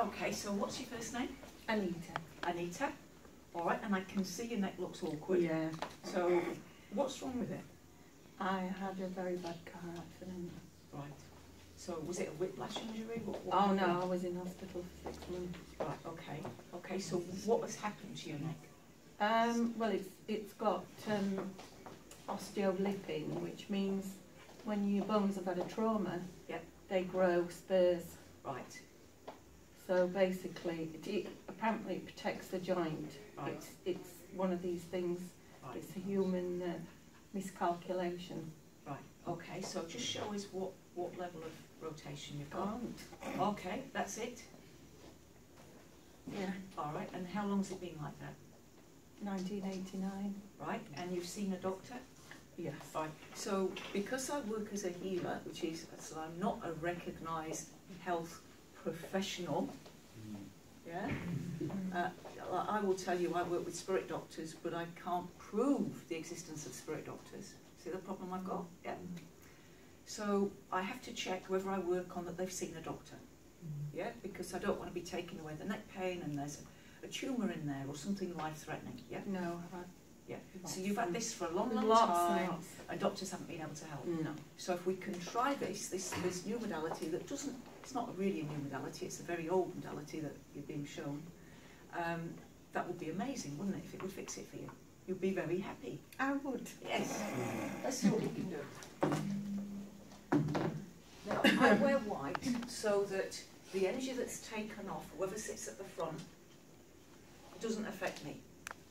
Okay, so what's your first name? Anita. Anita. All right, and I can see your neck looks awkward. Yeah. So, what's wrong with it? I had a very bad car accident. Right. So, was it a whiplash injury? What, what Oh no, I was in hospital for six months. Right. Okay. Okay. So, what has happened to your neck? Um, well, it's it's got um, osteoliping, which means when your bones have had a trauma, Yep. they grow spurs. Right. So basically, it, it apparently it protects the joint. Right. It's it's one of these things. Right. It's a human uh, miscalculation. Right. Okay. So, just show us what what level of rotation you've got. Can't. Okay. That's it. Yeah. All right. And how long's it been like that? 1989. Right. And you've seen a doctor? Yes. Right. So because I work as a healer, which is so I'm not a recognised health professional. Yeah. Uh, I will tell you I work with spirit doctors, but I can't prove the existence of spirit doctors. See the problem I've got? Yeah. So I have to check whether I work on that they've seen a doctor. Yeah, because I don't want to be taking away the neck pain and there's a, a tumour in there or something life threatening. Yeah. No, Yeah. So you've had this for a long, long lots time. and and doctors haven't been able to help. No. So if we can try this, this, this new modality that doesn't, it's not really a new modality, it's a very old modality that you're being shown, um, that would be amazing, wouldn't it, if it would fix it for you? You'd be very happy. I would. Yes. Let's see what we can do. Now, I wear white so that the energy that's taken off, whoever sits at the front, doesn't affect me.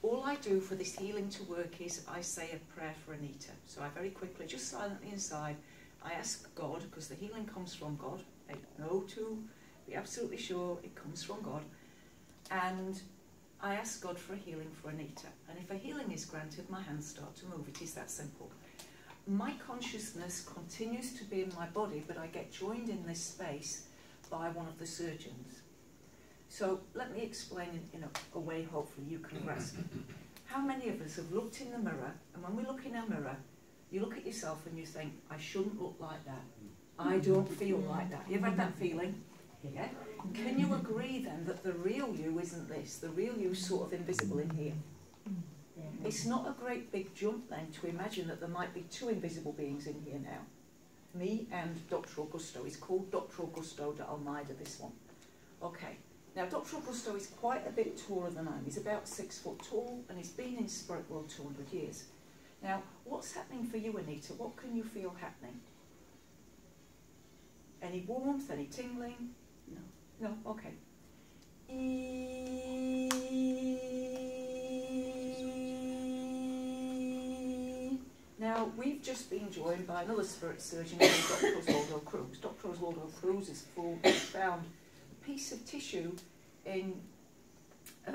All I do for this healing to work is I say a prayer for Anita. So I very quickly, just silently inside, I ask God, because the healing comes from God. I know to be absolutely sure it comes from God. And I ask God for a healing for Anita. And if a healing is granted, my hands start to move. It is that simple. My consciousness continues to be in my body, but I get joined in this space by one of the surgeons. So let me explain in, a, a way hopefully you can grasp. How many of us have looked in the mirror, and when we look in our mirror, you look at yourself and you think, I shouldn't look like that. I don't feel like that. You've had that feeling? Yeah? Can you agree then that the real you isn't this? The real you's sort of invisible in here. It's not a great big jump then to imagine that there might be two invisible beings in here now. Me and Dr. Augusto. It's called Dr. Augusto de Almeida, this one. Okay. Now, Dr. Augusto is quite a bit taller than I am. He's about six foot tall and he's been in spirit world 200 years. Now, what's happening for you, Anita? What can you feel happening? Any warmth, any tingling? No. No? Okay. Now, we've just been joined by another spirit surgeon Dr. Oswaldo Cruz. Dr. Oswaldo Cruz has found a piece of tissue in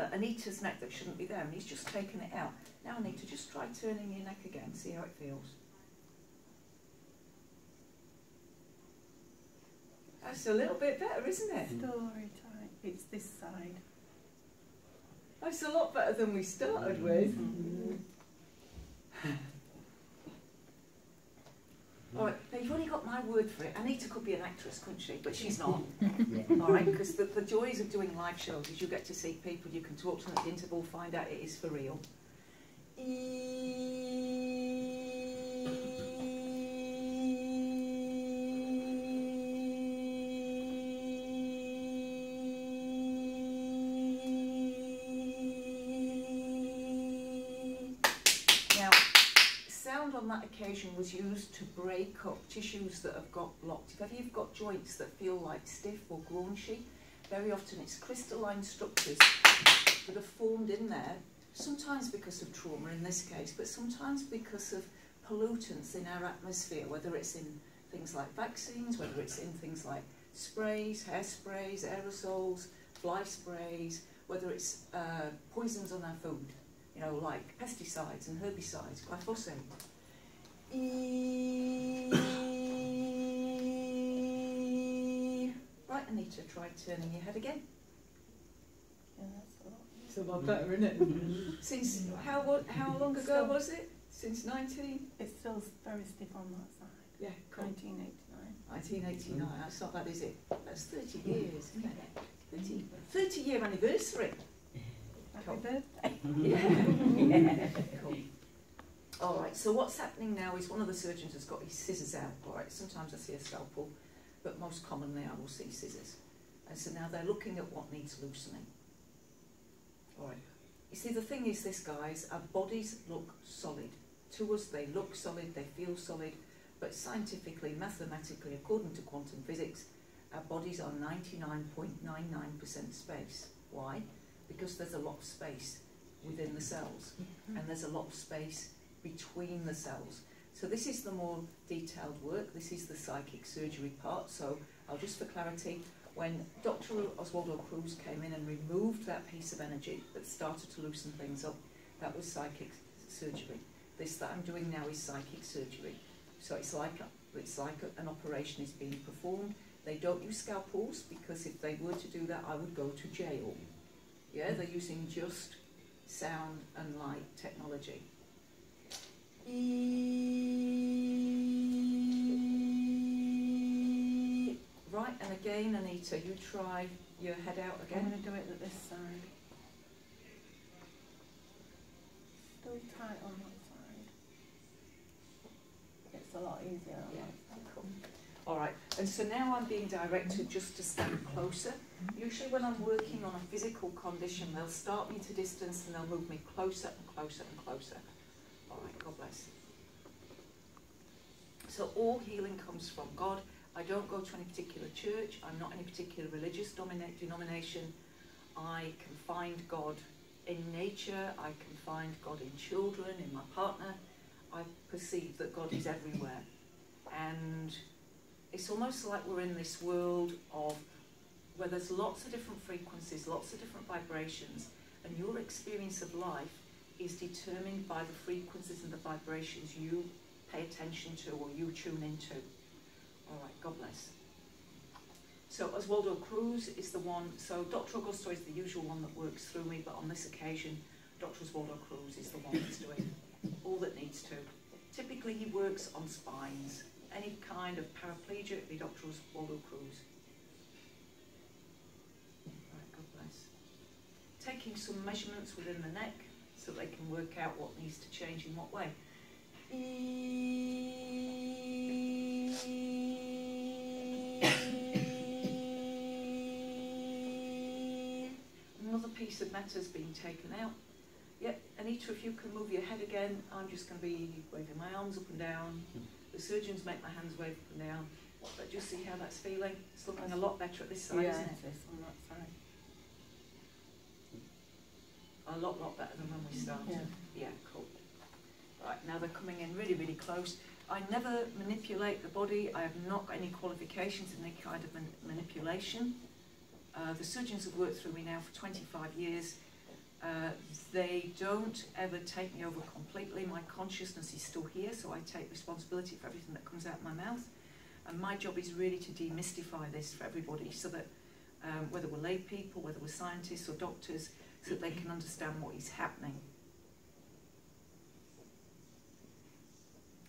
uh, Anita's neck that shouldn't be there, and he's just taken it out. Now, Anita, just try turning your neck again, see how it feels. That's a little bit better, isn't it? Story time. It's this side. That's a lot better than we started with. All right, you've only got my word for it. Anita could be an actress, couldn't she? But she's not. All right, because the, the joys of doing live shows is you get to see people, you can talk to them at the interval, find out it is for real. Now, was used to break up tissues that have got blocked. If ever you've got joints that feel like stiff or graunchy, very often it's crystalline structures that have formed in there, sometimes because of trauma in this case, but sometimes because of pollutants in our atmosphere, whether it's in things like vaccines, whether it's in things like sprays, hairsprays, aerosols, fly sprays, whether it's uh, poisons on our food, you know, like pesticides and herbicides, glyphosate. E- Right, Anita, try turning your head again. Yeah, that's a lot. It's a lot better, isn't it? Since how how long ago was it? Since 19? It's still very stiff on that side. Yeah, cool. 1989. 1989. That's not bad, is it? That's 30 mm. years, isn't it? 30, 30 year anniversary. Happy Cool. birthday. Yeah. cool. All right, so what's happening now is one of the surgeons has got his scissors out. All right, sometimes I see a scalpel, but most commonly I will see scissors. And so now they're looking at what needs loosening. All right. You see, the thing is this, guys, our bodies look solid. To us, they look solid, they feel solid, but scientifically, mathematically, according to quantum physics, our bodies are 99.99% space. Why? Because there's a lot of space within the cells, mm-hmm. and there's a lot of space between the cells. So this is the more detailed work, this is the psychic surgery part, so I'll just for clarity, when Dr. Oswaldo Cruz came in and removed that piece of energy that started to loosen things up, that was psychic surgery. This that I'm doing now is psychic surgery. So it's like a, it's like a, an operation is being performed. They don't use scalpels because if they were to do that, I would go to jail. Yeah, they're using just sound and light technology. Right, and again, Anita, you try your head out again. I'm going to do it at this side. Still tight on that side. It's a lot easier Yeah. Cool. All right, and so now I'm being directed just to stand closer. Usually when I'm working on a physical condition, they'll start me to distance and they'll move me closer and closer and closer. So all healing comes from God. I don't go to any particular church. I'm not any particular religious denomination. I can find God in nature. I can find God in children, in my partner. I perceive that God is everywhere. And it's almost like we're in this world of where there's lots of different frequencies, lots of different vibrations, and your experience of life is determined by the frequencies and the vibrations you pay attention to or you tune into. All right, God bless. So Oswaldo Cruz is the one, so Dr. Augusto is the usual one that works through me, but on this occasion, Dr. Oswaldo Cruz is the one that's doing all that needs to. Typically he works on spines. Any kind of paraplegia, it'd be Dr. Oswaldo Cruz. God bless. Taking some measurements within the neck so they can work out what needs to change in what way. Another piece of matter's been taken out. Yep, Anita, if you can move your head again, I'm just going to be waving my arms up and down. The surgeons make my hands wave up and down. But just see how that's feeling. It's looking a lot better at this side, yeah, isn't it? on that side. A lot, lot better than when we started. Yeah. Yeah, cool. Right, now they're coming in really, really close. I never manipulate the body. I have not got any qualifications in any kind of man- manipulation. Uh, the surgeons have worked through me now for 25 years. Uh, they don't ever take me over completely. My consciousness is still here, so I take responsibility for everything that comes out of my mouth. And my job is really to demystify this for everybody so that um, whether we're lay people, whether we're scientists or doctors, so they can understand what is happening.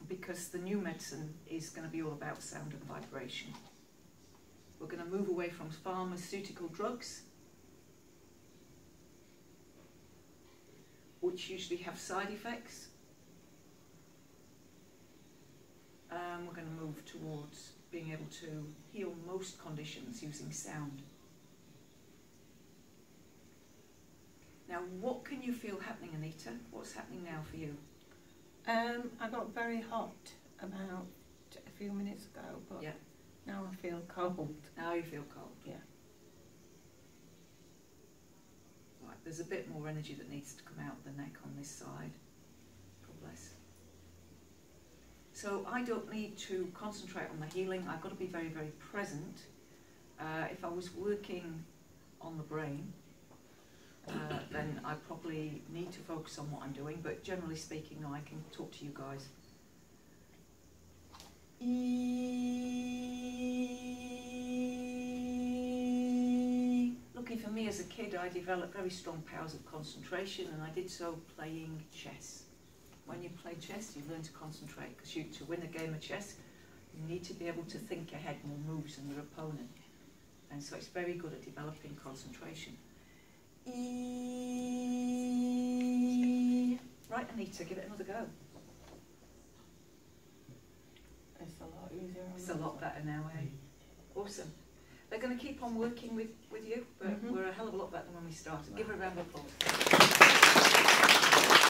Because the new medicine is going to be all about sound and vibration. We're going to move away from pharmaceutical drugs, which usually have side effects. Um, we're going to move towards being able to heal most conditions using sound. Now, what can you feel happening, Anita? What's happening now for you? Um, I got very hot about a few minutes ago, but Yeah. now I feel cold. Now you feel cold. Yeah. Right, there's a bit more energy that needs to come out of the neck on this side. God bless. So I don't need to concentrate on the healing. I've got to be very, very present. Uh, if I was working on the brain, uh, then I probably need to focus on what I'm doing. But generally speaking, I can talk to you guys. Lucky for me as a kid, I developed very strong powers of concentration, and I did so playing chess. When you play chess, you learn to concentrate because you, to win a game of chess, you need to be able to think ahead more moves than your opponent. and so it's very good at developing concentration. Right, Anita, give it another go. It's a lot easier. It's a lot better now, eh? Awesome. They're going to keep on working with, with you, but Mhm. we're a hell of a lot better than when we started. Give her a round of applause.